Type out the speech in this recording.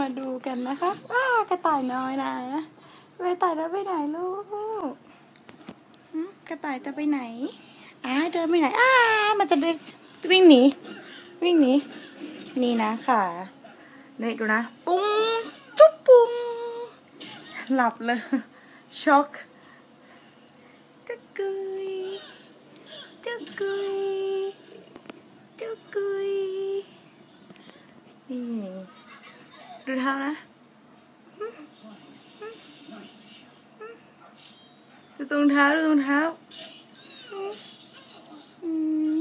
มาดูกันนะคะว้ากระต่ายน้อยนะกระต่ายจะไปไหนลูกหึกระต่ายจะไปไหนอ้าเดินไปไหนอ้ามันจะเดินวิ่งหนีวิ่งหนีนี่นะค่ะนี่ดูนะปุ้งจุ๊บปุ้งหลับเลยช็อกจะกุยจะกุยจะกุยนี่ ดูเท้านะ ดูตรงเท้า ดูตรงเท้าอืม